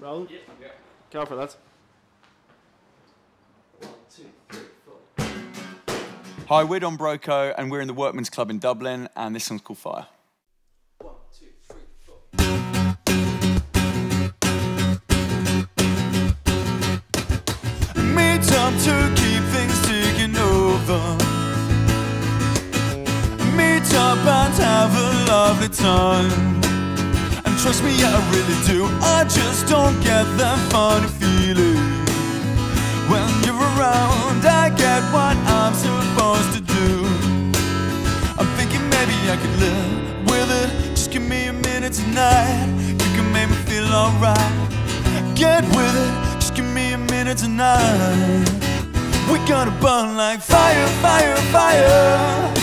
Roll. Yeah, okay. Go for it, lads. One, two, three, four. Hi, we're Don Broco, and we're in the Workman's Club in Dublin, and this song's called Fire. One, two, three, four. Meet up to keep things ticking over. Meet up and have a lovely time. Trust me, I really do. I just don't get that funny feeling. When you're around, I get what I'm supposed to do. I'm thinking maybe I could live with it. Just give me a minute tonight. You can make me feel alright. Get with it. Just give me a minute tonight. We're gonna burn like fire, fire, fire.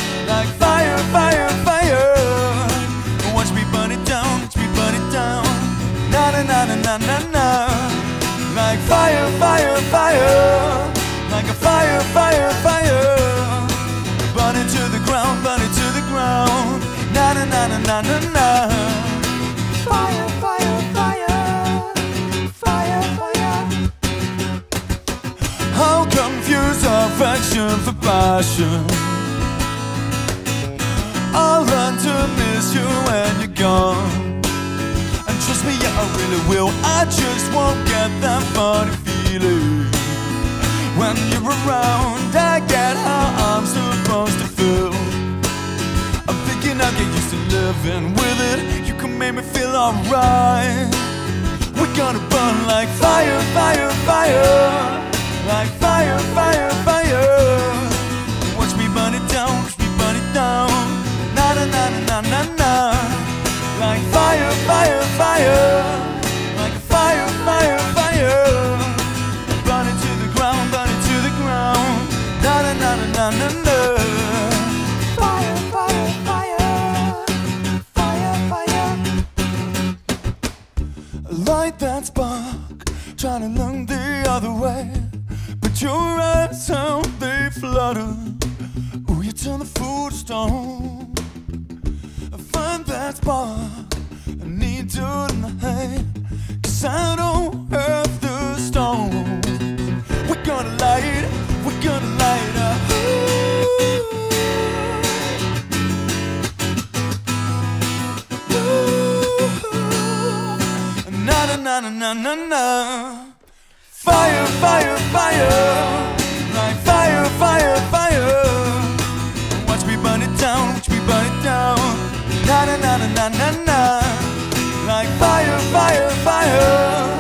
Na na na. Fire, fire, fire. Fire, fire. How confused affection for passion. I'll learn to miss you when you're gone. And trust me, yeah, I really will. I just won't get that funny feeling. When you're around, living with it. You can make me feel alright. We're gonna burn like fire, fire, fire. Like fire, fire, fire. Light that spark, trying to look the other way. But your eyes, how they flutter. Ooh, you turn the fool to stone. Find that spark, Na na na na na na. Fire, fire, fire. Like fire, fire, fire. Watch me burn it down, watch me burn it down. Na na na na na na na. Like fire, fire, fire.